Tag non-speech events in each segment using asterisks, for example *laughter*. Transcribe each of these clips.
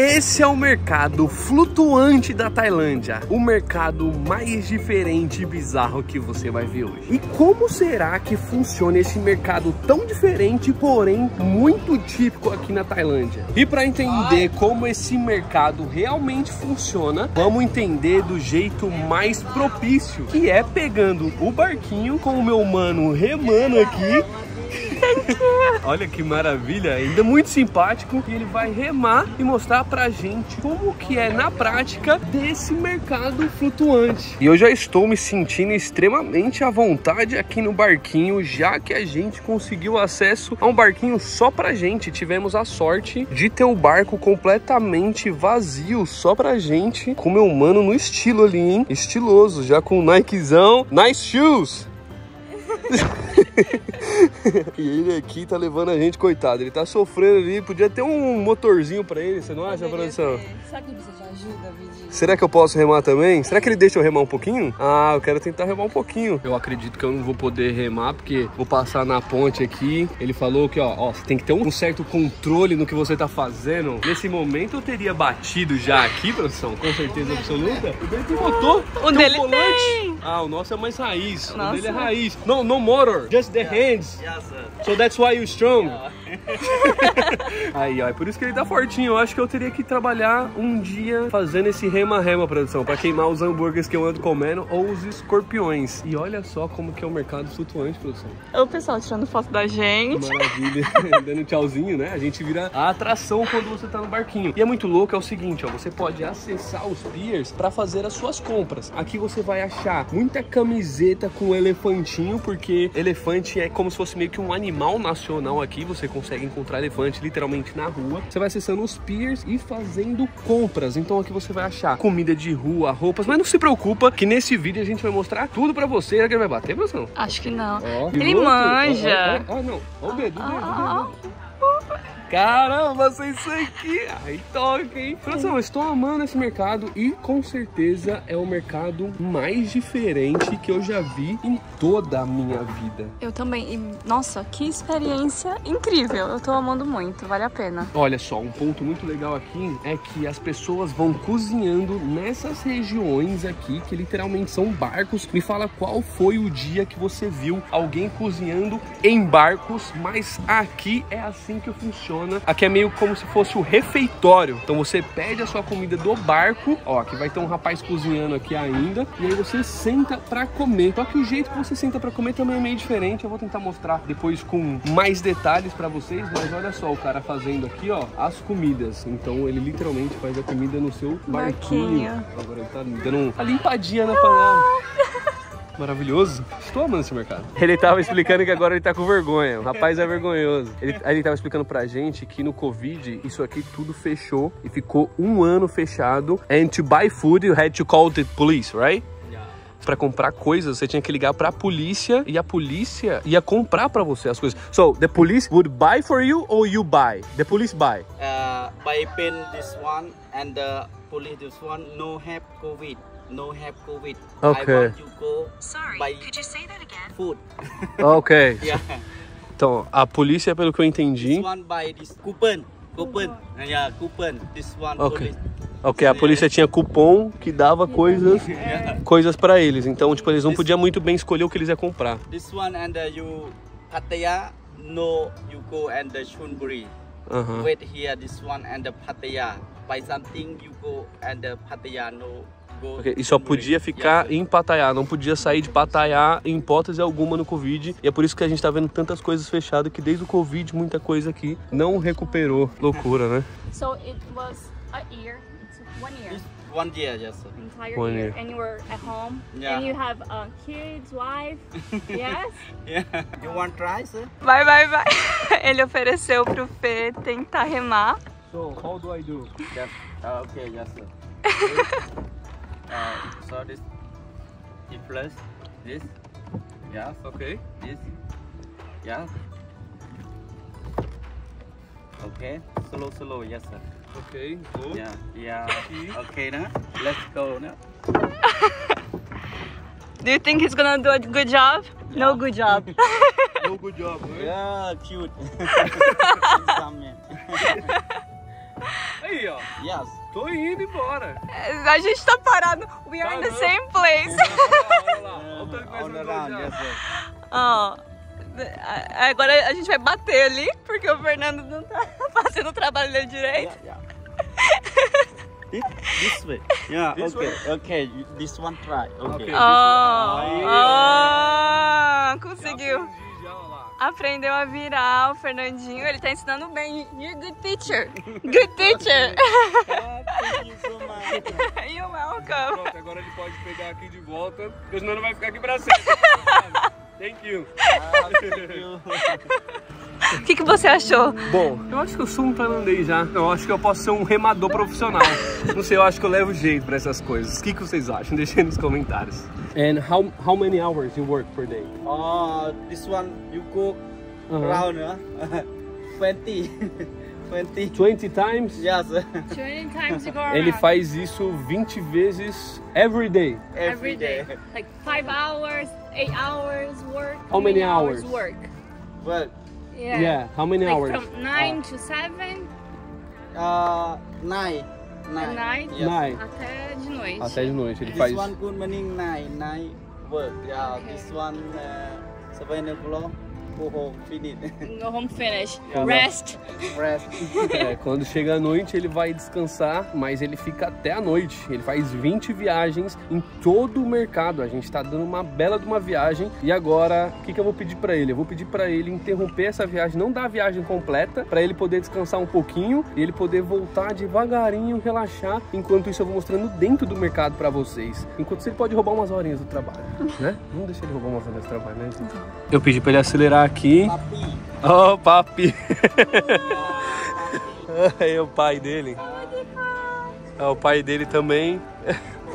Esse é o mercado flutuante da Tailândia, o mercado mais diferente e bizarro que você vai ver hoje. E como será que funciona esse mercado tão diferente, porém muito típico aqui na Tailândia? E para entender como esse mercado realmente funciona, vamos entender do jeito mais propício, que é pegando o barquinho com o meu mano remando aqui Olha que maravilha, ainda muito simpático e ele vai remar e mostrar pra gente como que é na prática desse mercado flutuante. E eu já estou me sentindo extremamente à vontade aqui no barquinho, já que a gente conseguiu acesso a um barquinho só pra gente. Tivemos a sorte de ter o barco completamente vazio só pra gente, com meu mano no estilo ali, hein? Estiloso, já com o Nikezão. Nice shoes! *laughs* e ele aqui tá levando a gente, coitado. Ele tá sofrendo ali. Podia ter um motorzinho pra ele, você não acha, produção? Será que ele precisa de ajuda, Vidi? Será que eu posso remar também? Será que ele deixa eu remar um pouquinho? Ah, eu quero tentar remar um pouquinho. Eu acredito que eu não vou poder remar, porque vou passar na ponte aqui. Ele falou que, ó, ó, você tem que ter um certo controle no que você tá fazendo. Nesse momento eu teria batido já aqui, produção, com certeza absoluta. O dele tem motor. O tem dele um volante. tem. Ah, o nosso é mais raiz. O Nossa. dele é raiz. No, no motor, just the hands. Yeah, sir. So that's why you strong. *laughs* Aí, ó, é por isso que ele tá fortinho. Eu acho que eu teria que trabalhar um dia fazendo esse rema-rema, produção, pra queimar os hambúrgueres que eu ando comendo ou os escorpiões. E olha só como que é o mercado flutuante, produção. O pessoal tirando foto da gente. Maravilha. *laughs* Dando tchauzinho, né? A gente vira a atração quando você tá no barquinho. E é muito louco, é o seguinte, ó. Você pode acessar os piers pra fazer as suas compras. Aqui você vai achar muita camiseta com elefantinho, porque elefante é como se fosse meio que um animal nacional aqui. Você consegue encontrar elefante literalmente na rua. Você vai acessando os piers e fazendo compras. Então aqui você vai achar comida de rua, roupas. Mas não se preocupa que nesse vídeo a gente vai mostrar tudo pra você. Será que ele vai bater, professor? Acho que não. Ó, Ele manja. Ó, ó, ó, Ah, não. Ó o dedo, o dedo, o Ah, dedo. Caramba, você isso aqui. Aí toca, hein? Produção, eu estou amando esse mercado e com certeza é o mercado mais diferente que eu já vi em toda a minha vida. Eu também. E, nossa, que experiência incrível. Eu tô amando muito. Vale a pena. Olha só, um ponto muito legal aqui é que as pessoas vão cozinhando nessas regiões aqui, que literalmente são barcos. Me fala qual foi o dia que você viu alguém cozinhando em barcos, mas aqui é assim que funciona. Aqui é meio como se fosse o refeitório. Então você pede a sua comida do barco, ó, que vai ter um rapaz cozinhando aqui ainda, e aí você senta pra comer. Só que o jeito que você senta pra comer também é meio diferente. Eu vou tentar mostrar depois com mais detalhes pra vocês, mas olha só o cara fazendo aqui, ó, as comidas. Então ele literalmente faz a comida no seu barquinho. Barquinho. Agora ele tá dando uma limpadinha na panela. Maravilhoso. Estou amando esse mercado. Ele tava explicando que agora ele tá com vergonha. O rapaz é vergonhoso. Ele, ele tava explicando pra gente que no Covid isso aqui tudo fechou e ficou um ano fechado. And to buy food you had to call the police, right? Pra comprar coisas, você tinha que ligar pra polícia e a polícia ia comprar pra você as coisas. So, the police would buy for you or you buy? The police buy. Uh, by pen this one and the police this one no have COVID. No have COVID. Okay. I want you go Sorry, by could you say that again? food. *laughs* Ok. *laughs* yeah. Então, a polícia, pelo que eu entendi, This one by this coupon. Coupon. Uh, yeah, coupon. This one Okay. police. Ok, a polícia tinha cupom que dava coisas, coisas para eles. Então, tipo, eles não podiam muito bem escolher o que eles iam comprar. This one and uh, you Pattaya no you go and the Chonburi. Aham. Wait here this one and the Pattaya. Buy something you go and the Pattaya no go. Ok, E só podia ficar Yeah. em Pattaya, não podia sair de Pattaya em hipótese alguma no Covid. E é por isso que a gente tá vendo tantas coisas fechadas que desde o Covid muita coisa aqui não recuperou. Loucura, né? So it was a year. It's one year. This one year, yes. Entire One year. year. And you were at home. Yeah. And you have uh, kids, wife. *laughs* yes? Yeah. You want try, sir? Vai, vai, vai. *laughs* Ele ofereceu pro Fê tentar remar. So, how do I do? Yes. Uh, okay, yes, *laughs* sir. uh, so this, it plus this, yeah, Ok. this, yeah. Okay, slow, slow, yes, sir. Ok. Yeah, yeah. Okay, now let's go now. *laughs* Do you think he's gonna do a good job? No good job. *laughs* No good job, Yeah, cute. Aí, ó. Yes. Tô indo embora. A gente tá parado. We are in the same place. Olha lá, olha lá. Olha o tanto que vai All ser around, já. yes, sir. Ó. a- Agora a gente vai bater ali, porque o Fernando não tá *laughs* fazendo o trabalho dele direito. Yeah, yeah. this, way. Yeah, This okay. way? Okay, this one try. Okay. Okay. Aí, Aprendeu a virar o Fernandinho. Ele tá ensinando bem. You're a good teacher. *laughs* Good teacher. Ah, so much. You're welcome. Pronto, agora ele pode pegar aqui de volta, porque senão não vai ficar aqui pra sempre. *laughs* Thank you. Ah, thank you. *laughs* O que, que você achou? Bom, eu acho que eu sou um tailandês já. Eu acho que eu posso ser um remador profissional. Não sei, eu acho que eu levo jeito pra essas coisas. O que, que vocês acham? Deixem nos comentários. And how, how many hours you work per day? Oh, this one you cook round, huh? 20. 20. 20 times? Yes, 20 times you go *laughs* Ele faz isso 20 vezes every day. every day. Like 5 hours, 8 hours work. How many hours? work? Work. Yeah. Yeah, how many Like hours? from 9 to 7 Uh, nine. Nine. night? Yes. Nine. até de noite. Até de noite ele This faz. one good morning, nine. Nine work. Yeah, Okay. this one uh, seven o'clock. Go home, finish. Go home finish. Yeah. Rest. Rest. *laughs* É, quando chega a noite ele vai descansar, mas ele fica até a noite. Ele faz 20 viagens em todo o mercado. A gente tá dando uma bela de uma viagem. E agora, o que, que eu vou pedir pra ele? Eu vou pedir pra ele interromper essa viagem, não dar a viagem completa, pra ele poder descansar um pouquinho e ele poder voltar devagarinho, relaxar. Enquanto isso eu vou mostrando dentro do mercado pra vocês. Enquanto isso ele pode roubar umas horinhas do trabalho, né? Não deixa ele roubar umas horinhas do trabalho, né? Eu pedi pra ele acelerar aqui. Papi. Oh, papi! *laughs* Aí o pai dele. É, o pai dele também.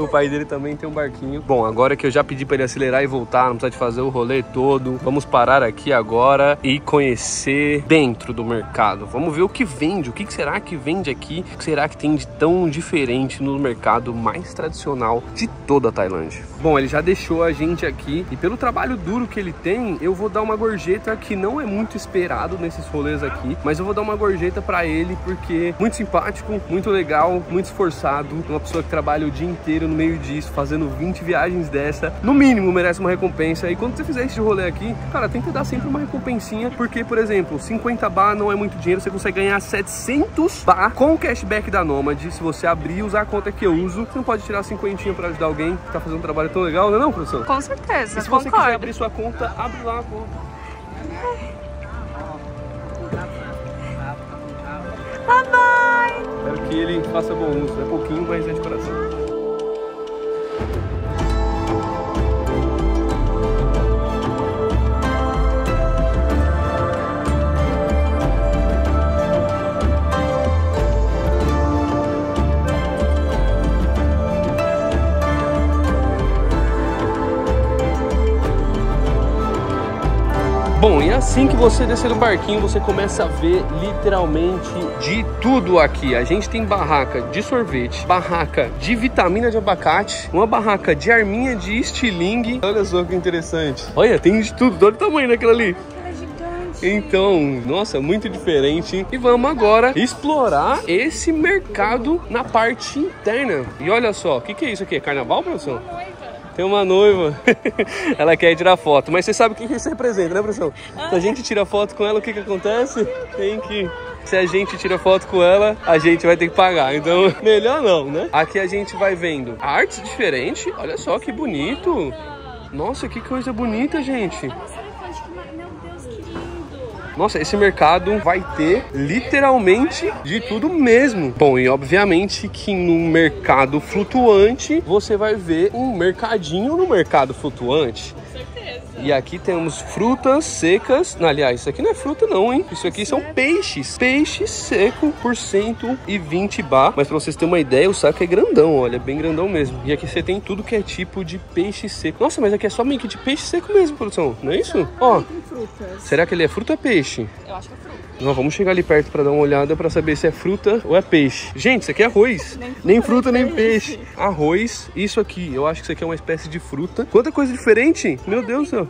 O pai dele também tem um barquinho. Bom, agora que eu já pedi para ele acelerar e voltar, não precisa de fazer o rolê todo. Vamos parar aqui agora e conhecer dentro do mercado. Vamos ver o que vende, o que será que vende aqui, o que será que tem de tão diferente no mercado mais tradicional de toda a Tailândia. Bom, ele já deixou a gente aqui e pelo trabalho duro que ele tem, eu vou dar uma gorjeta que não é muito esperado nesses rolês aqui, mas eu vou dar uma gorjeta para ele porque muito simpático, muito legal, muito esforçado, uma pessoa que trabalha o dia inteiro no meio disso, fazendo 20 viagens dessa, no mínimo merece uma recompensa. E quando você fizer esse rolê aqui, cara, tenta dar sempre uma recompensinha, porque, por exemplo, 50 bar não é muito dinheiro, você consegue ganhar 700 bar com o cashback da Nomad. Se você abrir e usar a conta que eu uso, você não pode tirar 50 para ajudar alguém que tá fazendo um trabalho tão legal, não é não, professor? Com certeza, E se você quiser concordo. abrir sua conta, abre lá a conta. Bye bye. Espero que ele faça bom uso. É pouquinho, mas é de coração. Bom, e assim que você descer do barquinho, você começa a ver literalmente de tudo aqui. A gente tem barraca de sorvete, barraca de vitamina de abacate, uma barraca de arminha de estilingue. Olha só que interessante. Olha, tem de tudo. Olha o tamanho daquilo ali. Ela é gigante. Então, nossa, muito diferente. E vamos agora explorar esse mercado na parte interna. E olha só, o que, que é isso aqui? É carnaval, produção? Tem uma noiva. *laughs* ela quer tirar foto. Mas você sabe o que isso representa, né, produção? Se a gente tira foto com ela, o que, que acontece? Tem que. Se a gente tira foto com ela, a gente vai ter que pagar. Então, *laughs* melhor não, né? Aqui a gente vai vendo arte diferente. Olha só que bonito. Nossa, que coisa bonita, gente. Esse elefante que... Meu Deus, que lindo. Nossa, esse mercado vai ter literalmente de tudo mesmo. Bom, e obviamente que no mercado flutuante você vai ver um mercadinho no mercado flutuante. E aqui temos frutas secas. Aliás, isso aqui não é fruta não, hein? Isso aqui são peixes. Peixe seco por 120 bar. Mas pra vocês terem uma ideia, o saco é grandão, olha, bem grandão mesmo. E aqui você tem tudo que é tipo de peixe seco. Nossa, mas aqui é só meio que de peixe seco mesmo, produção. Não é isso? Ó, será que ele é fruta ou é peixe? Eu acho que é fruta. Nós vamos chegar ali perto pra dar uma olhada pra saber se é fruta ou é peixe. Gente, isso aqui é arroz. Nem fruta, Nem fruta, nem peixe. peixe. Arroz, isso aqui. Eu acho que isso aqui é uma espécie de fruta. Quanta coisa diferente. Meu Deus do céu.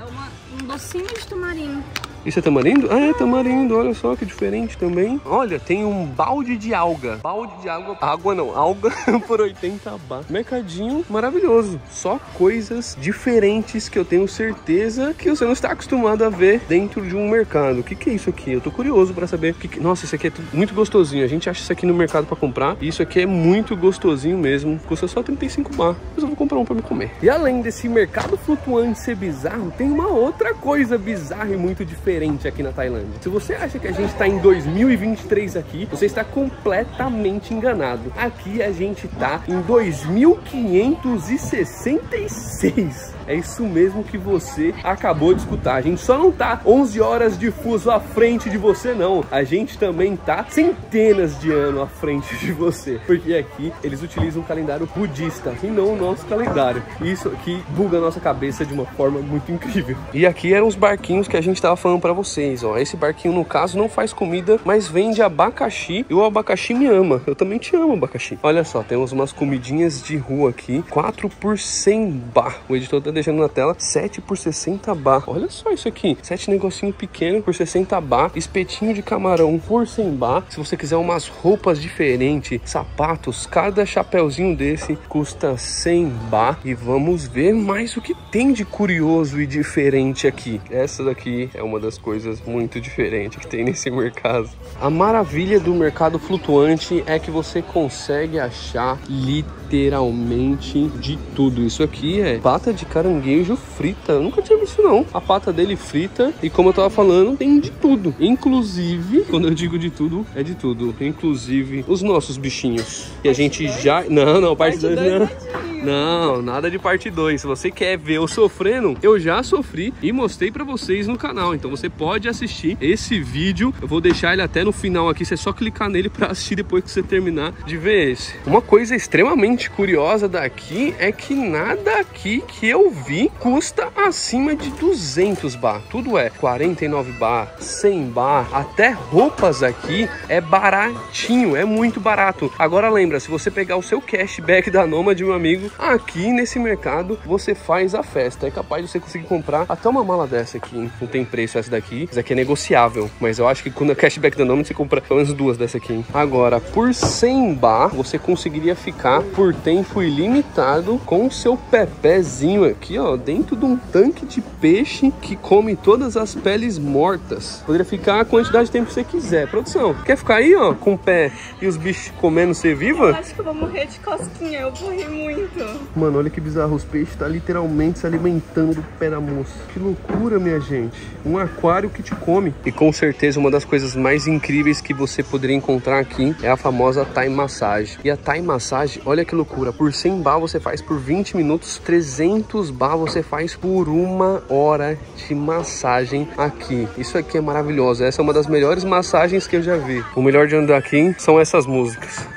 É uma, um docinho de tumarino. Isso é tamarindo? Ah, é tamarindo, olha só que diferente também. Olha, tem um balde de alga. Balde de água. Água não, alga *laughs* por 80 bar. Mercadinho maravilhoso. Só coisas diferentes que eu tenho certeza que você não está acostumado a ver dentro de um mercado. O que, que é isso aqui? Eu tô curioso para saber. Que que... Nossa, isso aqui é muito gostosinho. A gente acha isso aqui no mercado para comprar. E isso aqui é muito gostosinho mesmo. Custa só 35 bar. Mas eu vou comprar um para me comer. E além desse mercado flutuante ser bizarro, tem uma outra coisa bizarra e muito diferente aqui na Tailândia. Se você acha que a gente está em 2023 aqui, você está completamente enganado. Aqui a gente tá em 2566. É isso mesmo que você acabou de escutar. A gente só não tá 11 horas de fuso à frente de você, não. A gente também tá centenas de anos à frente de você. Porque aqui eles utilizam o calendário budista e não o nosso calendário. Isso aqui buga a nossa cabeça de uma forma muito incrível. E aqui eram os barquinhos que a gente tava falando para vocês, ó. Esse barquinho, no caso, não faz comida, mas vende abacaxi. E o abacaxi me ama. Eu também te amo, abacaxi. Olha só, temos umas comidinhas de rua aqui. 4 por 100 bar. O editor tá deixando na tela 7 por 60 bar. Olha só isso aqui, 7 negocinho pequeno por 60 bar, espetinho de camarão por 100 bar. Se você quiser umas roupas diferentes, sapatos, cada chapéuzinho desse custa 100 bar. E vamos ver mais o que tem de curioso e diferente aqui. Essa daqui é uma das coisas muito diferentes que tem nesse mercado. A maravilha do mercado flutuante é que você consegue achar literalmente de tudo. Isso aqui é pata de caranguejo frita. Eu nunca tinha visto não. A pata dele frita e como eu tava falando, tem de tudo. Inclusive, quando eu digo de tudo, é de tudo. Inclusive os nossos bichinhos. E a gente já... Não, não, parte 2 não. Não, nada de parte 2. Se você quer ver eu sofrendo, eu já sofri e mostrei pra vocês no canal. Então você pode assistir esse vídeo. Eu vou deixar ele até no final aqui. Você é só clicar nele pra assistir depois que você terminar de ver esse. Uma coisa extremamente curiosa daqui é que nada aqui que eu vi custa acima de 200 bar. Tudo é 49 bar, 100 bar, até roupas aqui é baratinho, é muito barato. Agora lembra, se você pegar o seu cashback da Noma de meu amigo, aqui nesse mercado você faz a festa. É capaz de você conseguir comprar até uma mala dessa aqui. Não tem preço essa daqui. Essa aqui é negociável, mas eu acho que quando é cashback da Noma você compra pelo menos duas dessa aqui. Hein? Agora, por 100 bar, você conseguiria ficar por tempo ilimitado com o seu pepézinho aqui, ó, dentro de um tanque de peixe que come todas as peles mortas. Poderia ficar a quantidade de tempo que você quiser. Produção, quer ficar aí, ó, com o pé e os bichos comendo Eu viva? acho que eu vou morrer de cosquinha, eu vou rir muito. Mano, olha que bizarro, os peixes tá literalmente se alimentando do pé da moça. Que loucura, minha gente. Um aquário que te come. E com certeza uma das coisas mais incríveis que você poderia encontrar aqui é a famosa Thai Massage. E a Thai Massage, olha que loucura, por 100 bar você faz por 20 minutos, 300 bar você faz por uma hora de massagem aqui. Isso aqui é maravilhoso, essa é uma das melhores massagens que eu já vi. O melhor de andar aqui são essas músicas.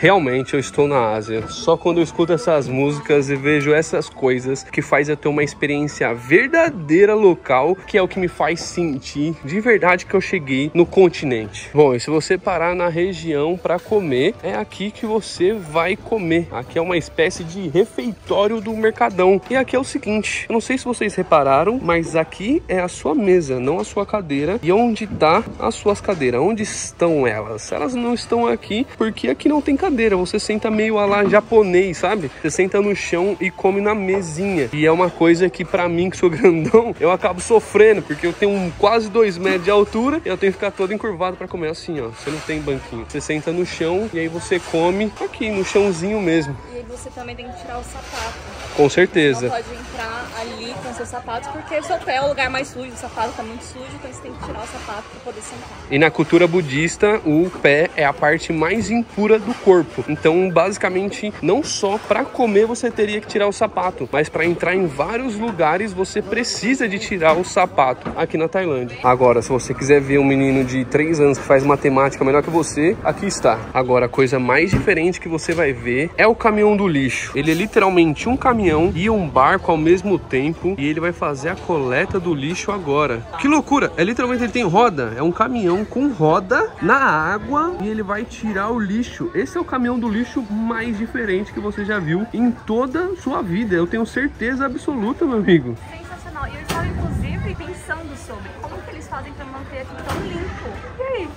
Realmente eu estou na Ásia. Só quando eu escuto essas músicas e vejo essas coisas que faz eu ter uma experiência verdadeira local, que é o que me faz sentir de verdade que eu cheguei no continente. Bom, e se você parar na região para comer, é aqui que você vai comer. Aqui é uma espécie de refeitório do Mercadão. E aqui é o seguinte, eu não sei se vocês repararam, mas aqui é a sua mesa, não a sua cadeira. E onde tá as suas cadeiras? Onde estão elas? Elas não estão aqui porque aqui não tem cadeira cadeira, você senta meio a lá japonês, sabe? Você senta no chão e come na mesinha. E é uma coisa que pra mim, que sou *laughs* grandão, eu acabo sofrendo, porque eu tenho um, quase dois metros de altura e eu tenho que ficar todo encurvado pra comer assim, ó. Você não tem banquinho. Você senta no chão e aí você come aqui, no chãozinho mesmo. Você também tem que tirar o sapato. Com Não certeza. pode entrar ali com seus sapatos, porque o seu pé é o lugar mais sujo, o sapato tá muito sujo, então você tem que tirar o sapato pra poder sentar. E na cultura budista, o pé é a parte mais impura do corpo. Então, basicamente, não só para comer você teria que tirar o sapato, mas para entrar em vários lugares você precisa de tirar o sapato aqui na Tailândia. Agora, se você quiser ver um menino de 3 anos que faz matemática melhor que você, aqui está. Agora, a coisa mais diferente que você vai ver é o caminhão do lixo. Ele é literalmente um caminhão e um barco ao mesmo tempo e ele vai fazer a coleta do lixo agora. Que loucura! É literalmente ele tem roda, é um caminhão com roda na água e ele vai tirar o lixo. Esse é o caminhão do lixo mais diferente que você já viu em toda a sua vida. Eu tenho certeza absoluta, meu amigo. Sensacional. E eu estava, inclusive, pensando sobre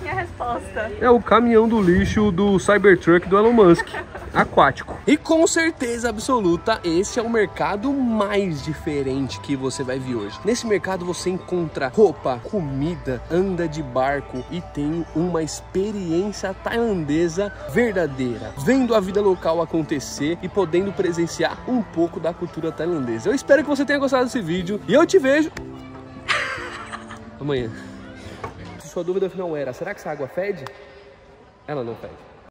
minha resposta. É o caminhão do lixo do Cybertruck do Elon Musk. *laughs* Aquático. E com certeza absoluta, esse é o mercado mais diferente que você vai ver hoje. Nesse mercado você encontra roupa, comida, anda de barco e tem uma experiência tailandesa verdadeira. Vendo a vida local acontecer e podendo presenciar um pouco da cultura tailandesa. Eu espero que você tenha gostado desse vídeo e eu te vejo *laughs* amanhã. Sua dúvida final era, será que essa água fede? Ela não fede.